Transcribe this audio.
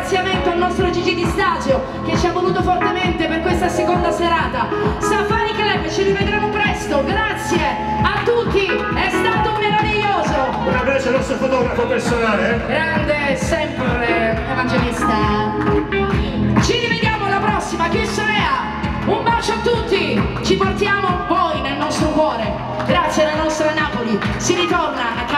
ringraziamento al nostro Gigi Di Stasio che ci ha voluto fortemente per questa seconda serata. Safari Club, ci rivedremo presto, grazie a tutti, è stato meraviglioso. Un abbraccio al nostro fotografo personale. Eh. Grande, sempre evangelista. Ci rivediamo alla prossima, chi sorea? Un bacio a tutti, ci portiamo voi nel nostro cuore. Grazie alla nostra Napoli, si ritorna a